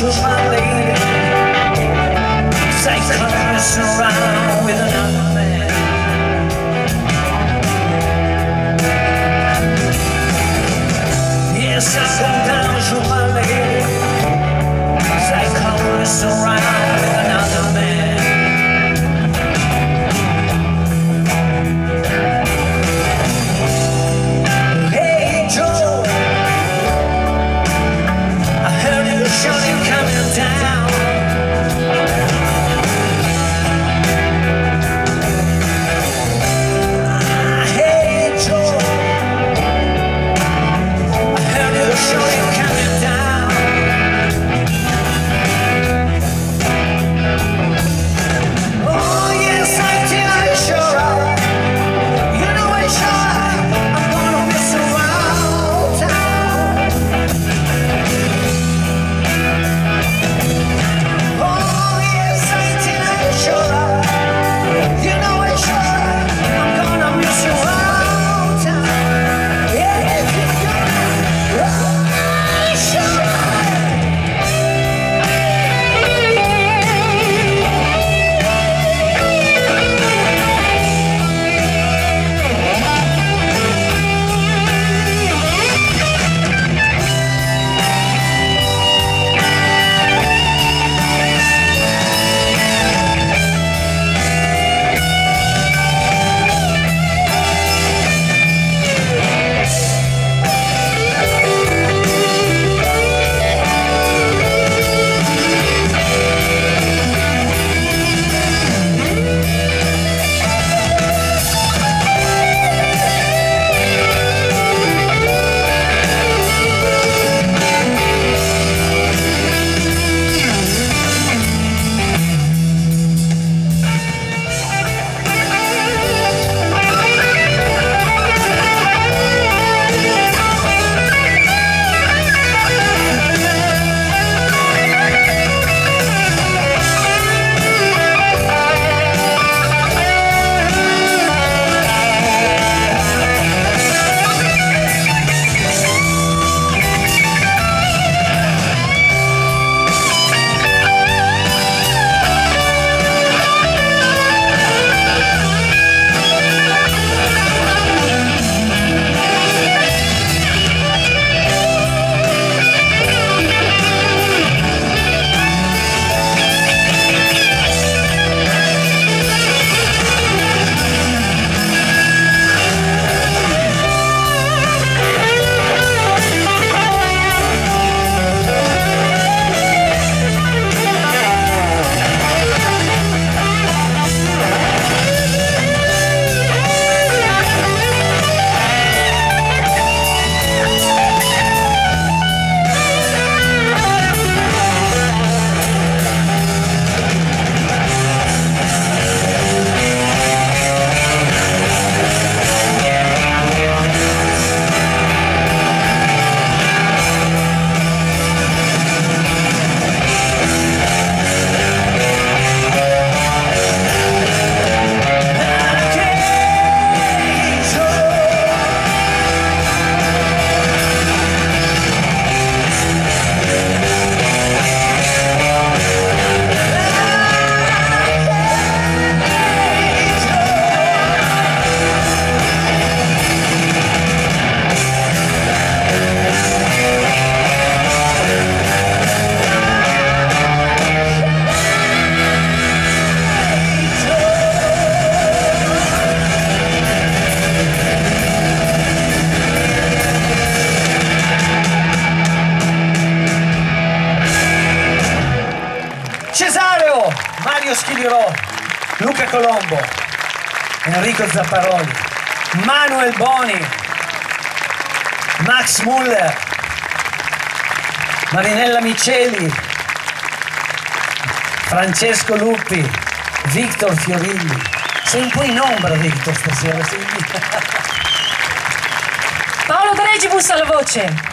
to my lady. Take her around. Mario Schilirò, Luca Colombo, Enrico Zapparoli, Manuel Boni, Max Muller, Marinella Miceli, Francesco Luppi, Victor Fiorilli. Sei un po' in ombra, Victor, stasera. Paolo Dregibus alla voce.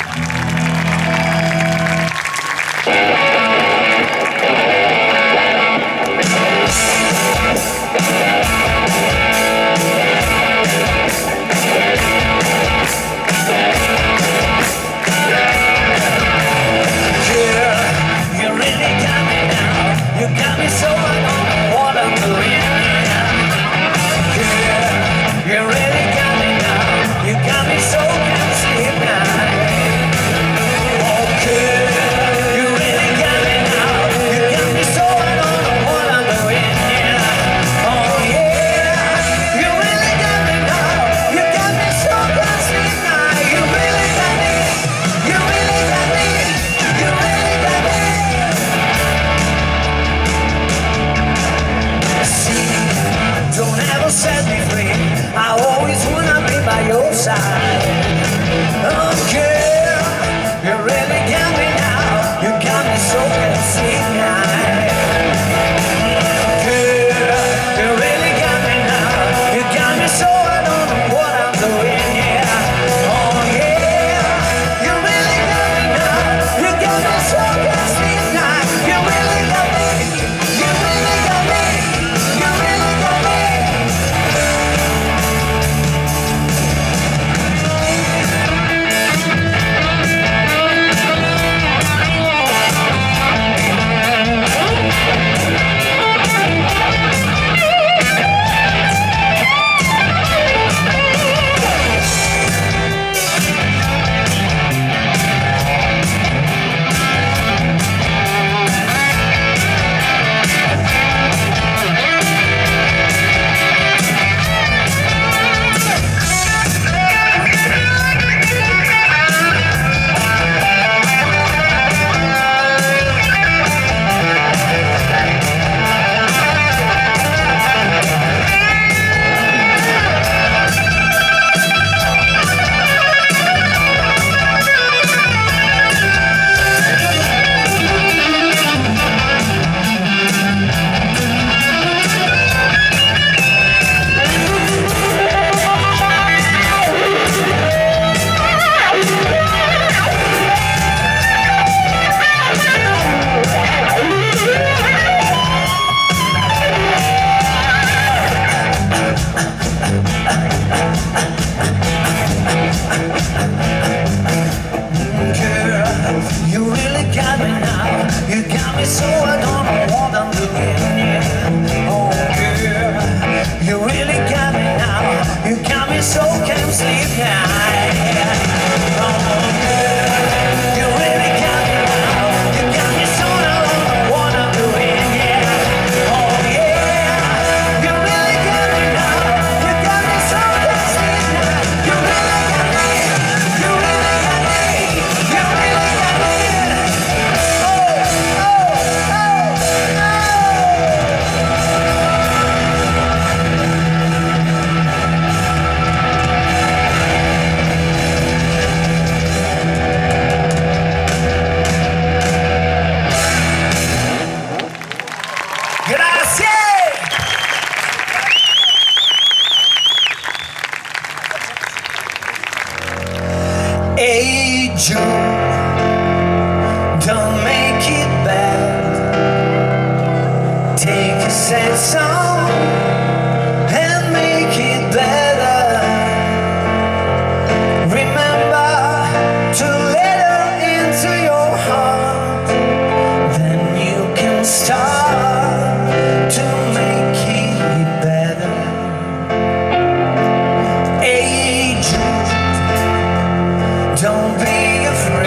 you. Be afraid.